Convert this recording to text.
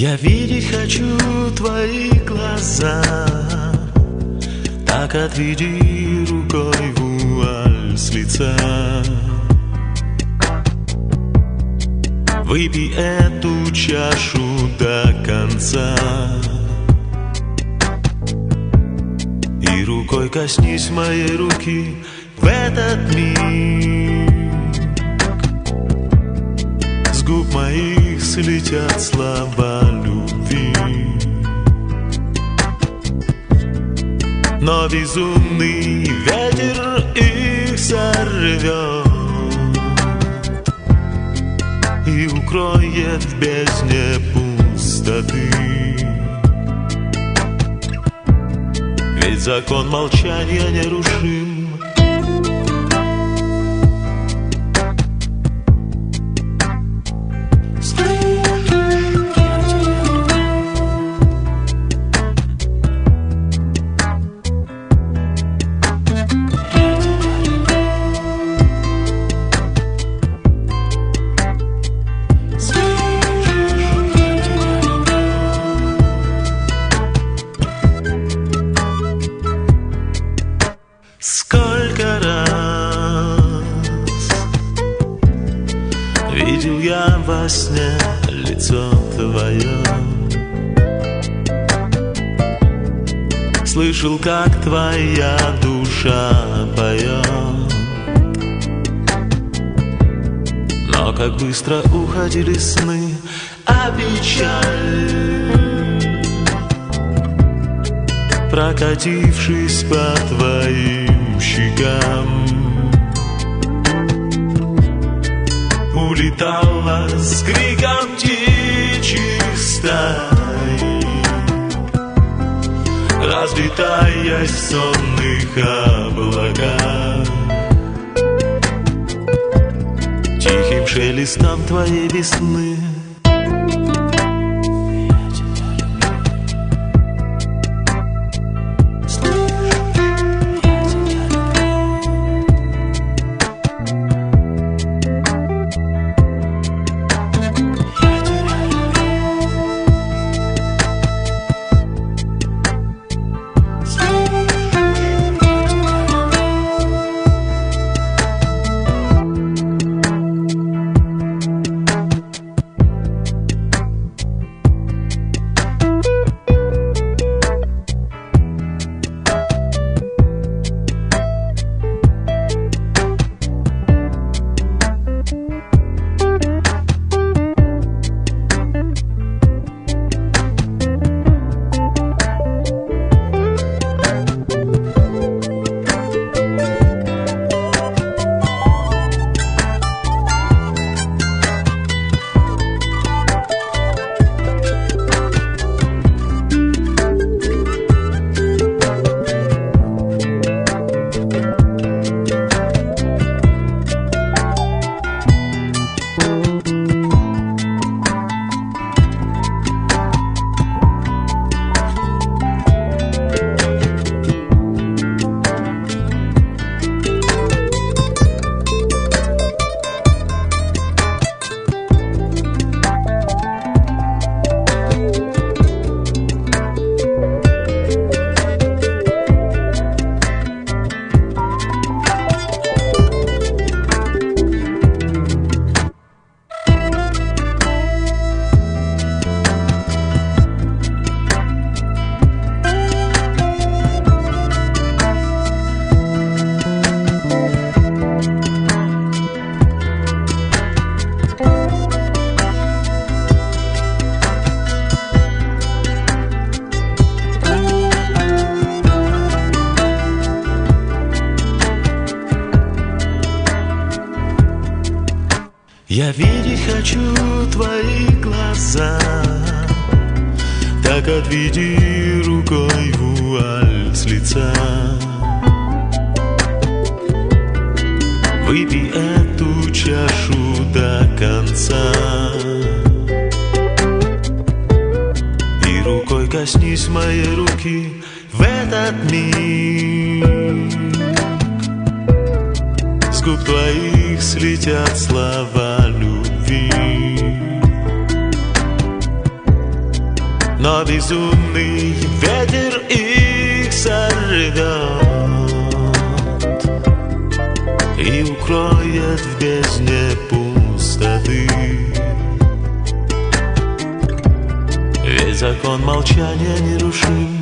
Я видеть хочу твои глаза. Так отведи рукой вуаль с лица. Выпей эту чашу до конца. И рукой коснись моей руки в этот миг. С губ моих слетят слова Но безумный ветер их сорвет И укроет в бездне пустоты. Ведь закон молчания нерушим Видел я во сне лицо твое. Слышал, как твоя душа поет. Но как быстро уходили сны А печаль Прокатившись по твоим щекам Улетала с криком птичьих стай. Разбитаясь в сонных облаках. Тихим шелестом твоей весны Я видеть хочу твои глаза Так отведи рукой вуаль с лица. Выпей эту чашу до конца. И рукой коснись моей руки в этот миг С губ твоих слетят слова любви. Na безумный ветер их сорвет И укроет в бездне пустоты. Ведь закон молчания нерушим